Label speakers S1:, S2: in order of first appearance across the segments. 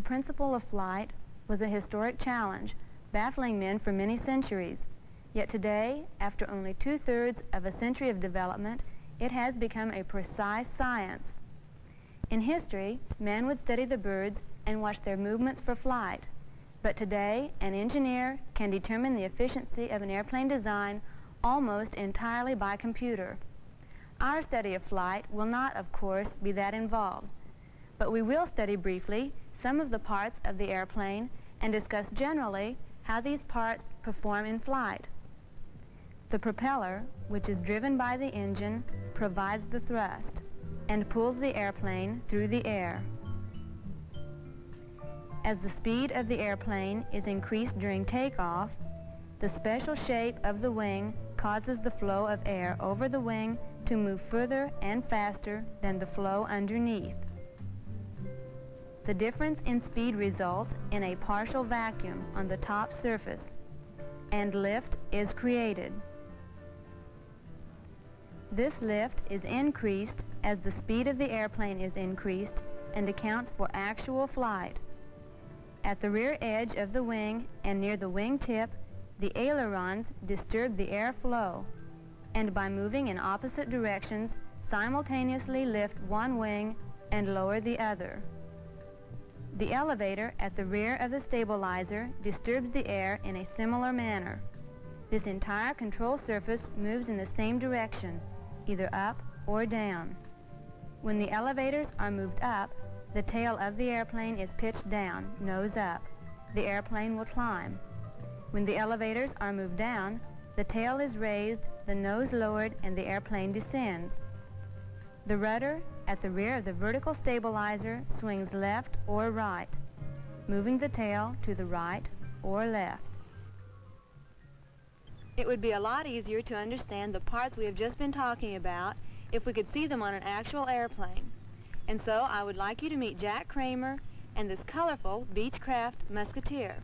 S1: principle of flight was a historic challenge, baffling men for many centuries. Yet today, after only two-thirds of a century of development, it has become a precise science. In history, man would study the birds and watch their movements for flight. But today, an engineer can determine the efficiency of an airplane design almost entirely by computer. Our study of flight will not, of course, be that involved, but we will study briefly some of the parts of the airplane and discuss generally how these parts perform in flight. The propeller, which is driven by the engine, provides the thrust and pulls the airplane through the air. As the speed of the airplane is increased during takeoff, the special shape of the wing causes the flow of air over the wing to move further and faster than the flow underneath. The difference in speed results in a partial vacuum on the top surface, and lift is created. This lift is increased as the speed of the airplane is increased and accounts for actual flight. At the rear edge of the wing and near the wing tip, the ailerons disturb the airflow and by moving in opposite directions simultaneously lift one wing and lower the other. The elevator at the rear of the stabilizer disturbs the air in a similar manner. This entire control surface moves in the same direction, either up or down. When the elevators are moved up, the tail of the airplane is pitched down, nose up. The airplane will climb. When the elevators are moved down, the tail is raised, the nose lowered, and the airplane descends. The rudder at the rear of the vertical stabilizer swings left or right, moving the tail to the right or left. It would be a lot easier to understand the parts we have just been talking about if we could see them on an actual airplane. And so I would like you to meet Jack Kramer and this colorful Beechcraft Musketeer.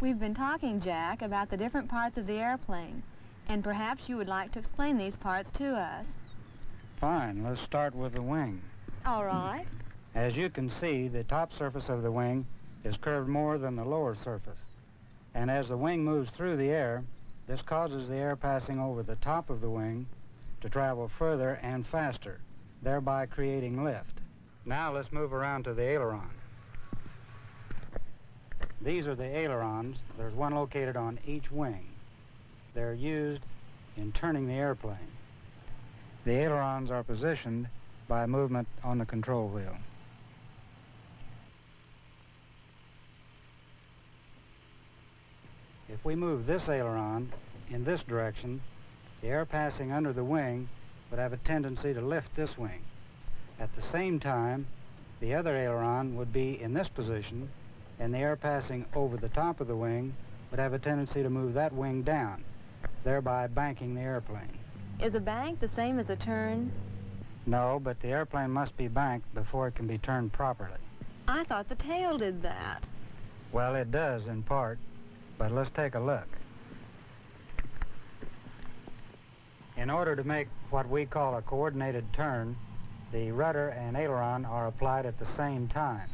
S1: We've been talking, Jack, about the different parts of the airplane, and perhaps you would like to explain these parts to us.
S2: Fine. Let's start with the wing.
S1: All right.
S2: As you can see, the top surface of the wing is curved more than the lower surface. And as the wing moves through the air, this causes the air passing over the top of the wing to travel further and faster, thereby creating lift. Now let's move around to the aileron. These are the ailerons. There's one located on each wing. They're used in turning the airplane. The ailerons are positioned by movement on the control wheel. If we move this aileron in this direction, the air passing under the wing would have a tendency to lift this wing. At the same time, the other aileron would be in this position, and the air passing over the top of the wing would have a tendency to move that wing down, thereby banking the airplane.
S1: Is a bank the same as a turn?
S2: No, but the airplane must be banked before it can be turned properly.
S1: I thought the tail did that.
S2: Well, it does in part, but let's take a look. In order to make what we call a coordinated turn, the rudder and aileron are applied at the same time.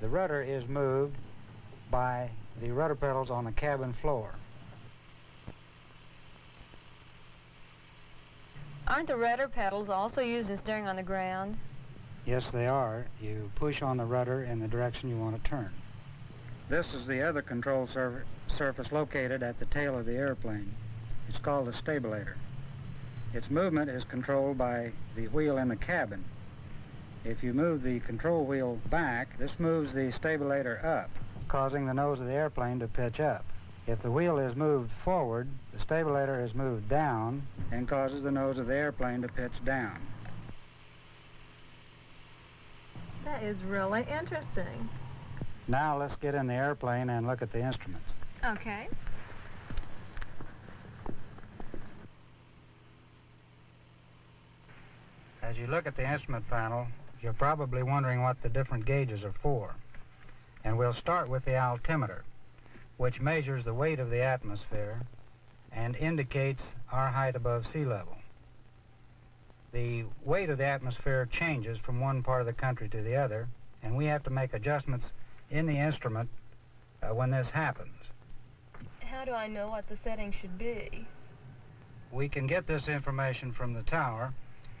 S2: The rudder is moved by the rudder pedals on the cabin floor.
S1: Aren't the rudder pedals also used in steering on the ground?
S2: Yes, they are. You push on the rudder in the direction you want to turn. This is the other control sur surface located at the tail of the airplane. It's called the stabilator. Its movement is controlled by the wheel in the cabin. If you move the control wheel back, this moves the stabilator up, causing the nose of the airplane to pitch up. If the wheel is moved forward, the stabilator is moved down and causes the nose of the airplane to pitch down.
S1: That is really interesting.
S2: Now let's get in the airplane and look at the instruments.
S1: Okay.
S2: As you look at the instrument panel, you're probably wondering what the different gauges are for. And we'll start with the altimeter, which measures the weight of the atmosphere and indicates our height above sea level. the weight of the atmosphere changes from one part of the country to the other, and we have to make adjustments in the instrument uh, when this happens.
S1: How do I know what the setting should be?
S2: We can get this information from the tower,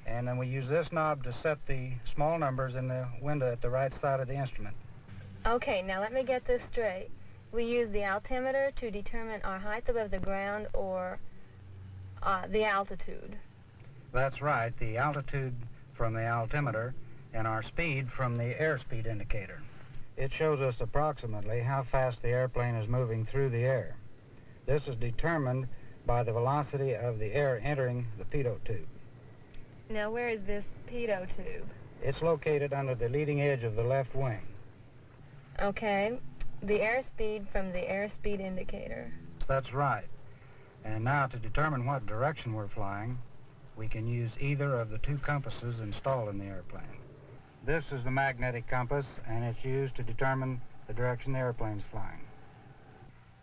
S2: and then we use this knob to set the small numbers in the window at the right side of the instrument.
S1: Okay, now let me get this straight. We use the altimeter to determine our height above the ground or uh, the altitude.
S2: That's right, the altitude from the altimeter and our speed from the airspeed indicator. It shows us approximately how fast the airplane is moving through the air. This is determined by the velocity of the air entering the pitot tube.
S1: Now, where is this pitot tube?
S2: It's located under the leading edge of the left wing.
S1: Okay. The airspeed from the airspeed indicator.
S2: That's right. And now to determine what direction we're flying, we can use either of the two compasses installed in the airplane. This is the magnetic compass, and it's used to determine the direction the airplane's flying.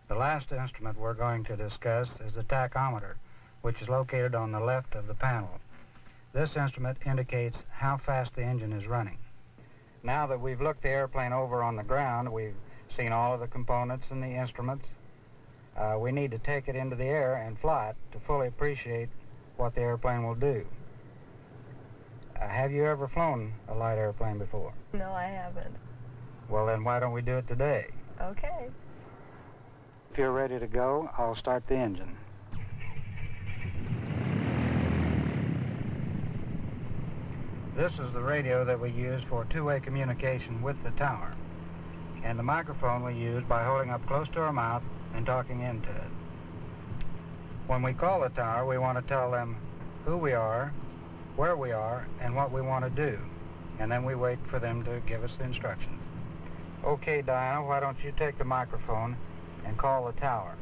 S2: The last instrument we're going to discuss is the tachometer, which is located on the left of the panel. This instrument indicates how fast the engine is running. Now that we've looked the airplane over on the ground, we've seen all of the components and the instruments. Uh, we need to take it into the air and fly it to fully appreciate what the airplane will do. Uh, have you ever flown a light airplane before?
S1: No, I haven't.
S2: Well, then why don't we do it today?
S1: Okay.
S2: If you're ready to go, I'll start the engine. This is the radio that we use for two-way communication with the tower. And the microphone we use by holding up close to our mouth and talking into it. When we call the tower, we want to tell them who we are, where we are, and what we want to do. And then we wait for them to give us the instructions. Okay, Diana, why don't you take the microphone and call the tower.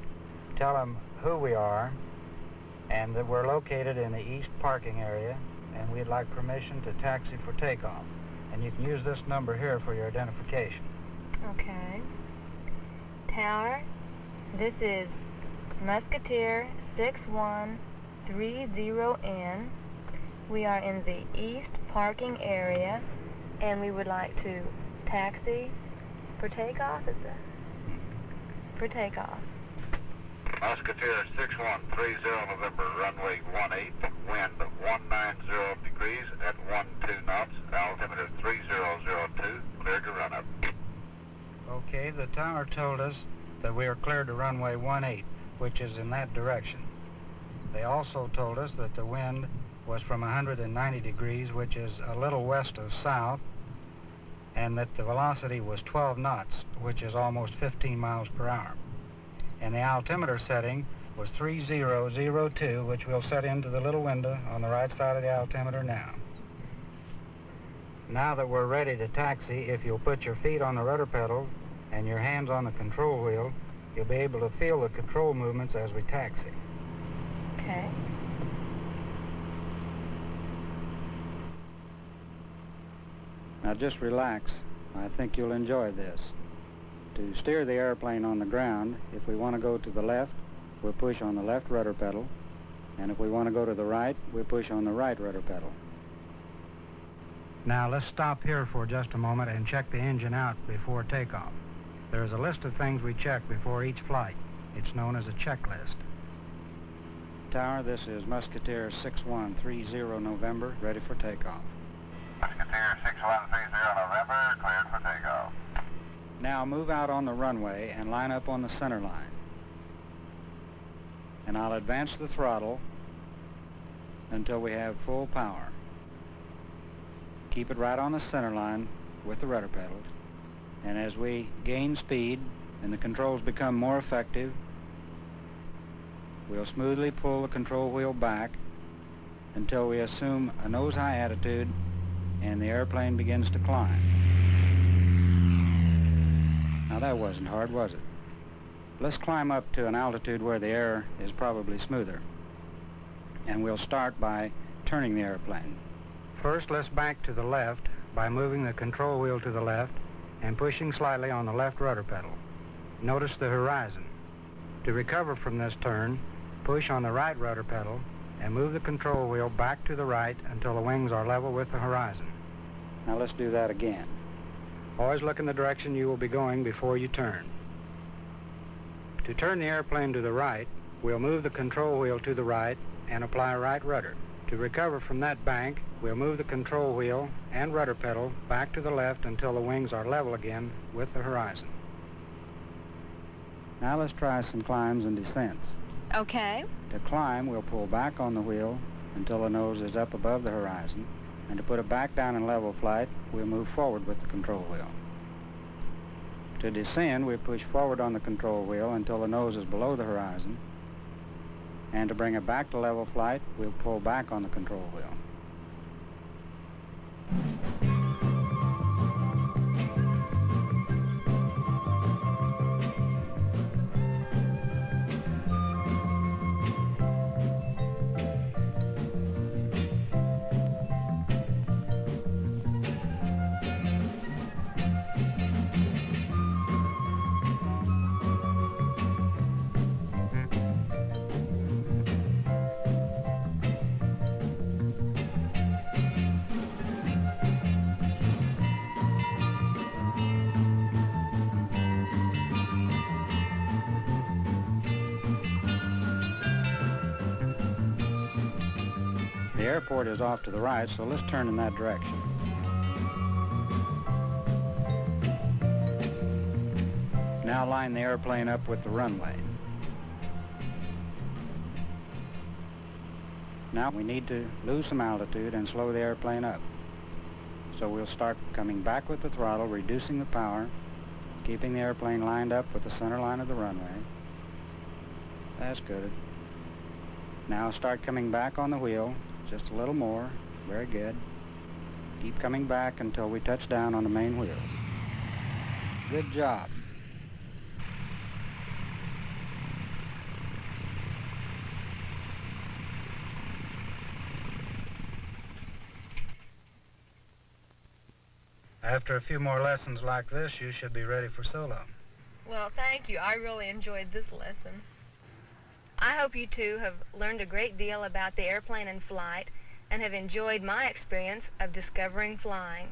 S2: Tell them who we are and that we're located in the east parking area and we'd like permission to taxi for takeoff. And you can use this number here for your identification.
S1: Okay. Tower, this is Musketeer 6130N. We are in the east parking area and we would like to taxi for takeoff, is that? For takeoff.
S3: Musketeer 6130 November, runway 18, wind 190 degrees at 12 knots, altimeter 3002, cleared to run up.
S2: Okay, the tower told us that we are cleared to runway 18, which is in that direction. They also told us that the wind was from 190 degrees, which is a little west of south, and that the velocity was 12 knots, which is almost 15 miles per hour and the altimeter setting was 3002, which we'll set into the little window on the right side of the altimeter now. Now that we're ready to taxi, if you'll put your feet on the rudder pedals and your hands on the control wheel, you'll be able to feel the control movements as we taxi.
S1: Okay.
S2: Now just relax. I think you'll enjoy this to steer the airplane on the ground, if we want to go to the left, we'll push on the left rudder pedal. And if we want to go to the right, we push on the right rudder pedal. Now let's stop here for just a moment and check the engine out before takeoff. There is a list of things we check before each flight. It's known as a checklist. Tower, this is Musketeer 6130 November, ready for takeoff.
S3: Musketeer 6130 November, cleared for takeoff.
S2: Now move out on the runway and line up on the center line. And I'll advance the throttle until we have full power. Keep it right on the center line with the rudder pedals. And as we gain speed and the controls become more effective, we'll smoothly pull the control wheel back until we assume a nose-high attitude and the airplane begins to climb. Now that wasn't hard, was it? Let's climb up to an altitude where the air is probably smoother. And we'll start by turning the airplane. First, let's bank to the left by moving the control wheel to the left and pushing slightly on the left rudder pedal. Notice the horizon. To recover from this turn, push on the right rudder pedal and move the control wheel back to the right until the wings are level with the horizon. Now let's do that again. Always look in the direction you will be going before you turn. To turn the airplane to the right, we'll move the control wheel to the right and apply right rudder. To recover from that bank, we'll move the control wheel and rudder pedal back to the left until the wings are level again with the horizon. Now let's try some climbs and descents.
S1: Okay.
S2: To climb, we'll pull back on the wheel until the nose is up above the horizon. And to put it back down in level flight, we'll move forward with the control wheel. To descend, we push forward on the control wheel until the nose is below the horizon. And to bring it back to level flight, we'll pull back on the control wheel. Airport is off to the right, so let's turn in that direction. Now line the airplane up with the runway. Now we need to lose some altitude and slow the airplane up. So we'll start coming back with the throttle, reducing the power, keeping the airplane lined up with the center line of the runway. That's good. Now start coming back on the wheel, just a little more. Very good. Keep coming back until we touch down on the main wheel. Good job. After a few more lessons like this, you should be ready for solo.
S1: Well, thank you. I really enjoyed this lesson. I hope you two have learned a great deal about the airplane and flight and have enjoyed my experience of discovering flying.